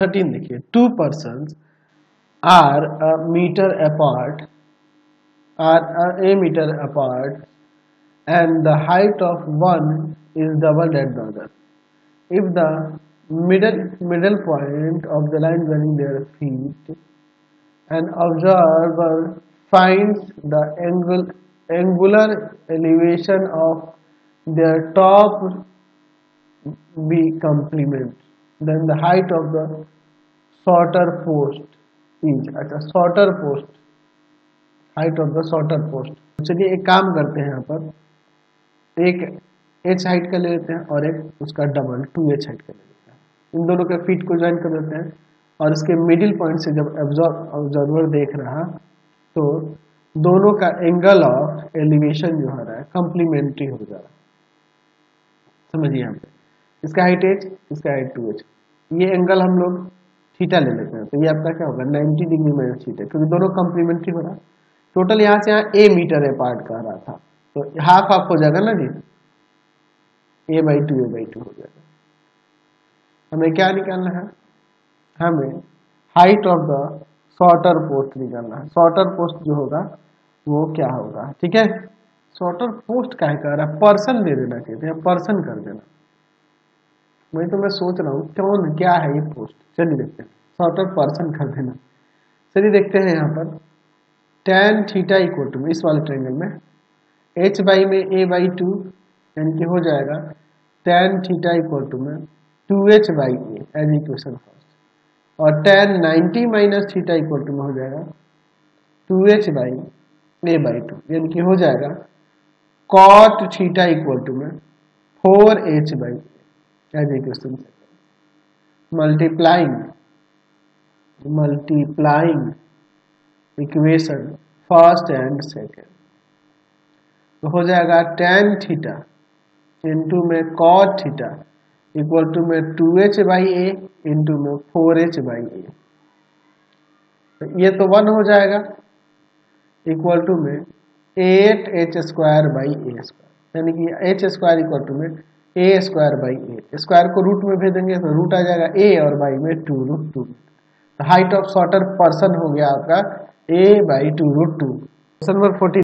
Thirteen देखिए two person are a meter apart are a meter apart and the height of one is double that the other if the middle middle point of the line running their feet an observer finds the angle angular elevation of their top be complement Then the height of the shorter post is अच्छा shorter post, height of the shorter post. चलिए एक काम करते हैं यहाँ पर। एक H height का ले लेते हैं और एक उसका डबल टू एच हाइट का ले लेते हैं। इन दोनों के फीट को ज्वाइन कर देते हैं। और इसके मिडिल पॉइंट से जब ऑब्जर्वर देख रहा तो दोनों का एंगल ऑफ़ एलिवेशन जो हो रहा है कंप्लीमेंट्री हो जा रहा है। समझिए यहाँ पे इसका हाइट एच इसका हाइट टू एच ये एंगल हम लोग थीटा ले लेते हैं। तो ये आपका क्या होगा? 90 डिग्री माइनस थीटा क्योंकि दोनों कंप्लीमेंट्री हो रहा है। टोटल यहाँ से यहाँ ए मीटर ए पार्ट कर रहा था। तो हाफ़ हाफ़ हो जाएगा ना जी? A by two A by two हो जाएगा। हमें क्या निकालना है? हमें height of the shorter post निकालना है। शॉर्टर पोस्ट जो होगा, वो क्या होगा? ठीक है? शॉर्टर पोस्ट क्या कह रहा? है पर्सन दे देना हैं। पर्सन कर देना। वही तो मैं सोच रहा हूँ, कौन, क्या है ये पोस्ट चलिए देखते हैं। शॉर्टर पर्सन कर देना। चलिए देखते हैं यहाँ पर। टेन थीटा इक्वल टू इस वाले ट्रेंगल में। एच बाई में ए बाई टू यानी कि हो जाएगा। टेन थीटा इक्वल टू में two H by as equation first और tan ninety minus theta equal to में हो जाएगा two H by A by two यानी कि हो जाएगा। कॉट थीटा इक्वल टू में four H by as equation multiplying multiplying equation first and second तो हो जाएगा टेन थीटा इंटू में कॉट थीटा इक्वल टू में two H by A into में फोर एच बाई ए तो ये तो वन हो जाएगा इक्वल टू में eight H square by A square यानी कि एच स्क्वायर इक्वल टू में A square by A square को रूट में भेजेंगे तो रूट आ जाएगा ए और बाई में two root two height of shorter person हो गया आपका A by two root two question number forty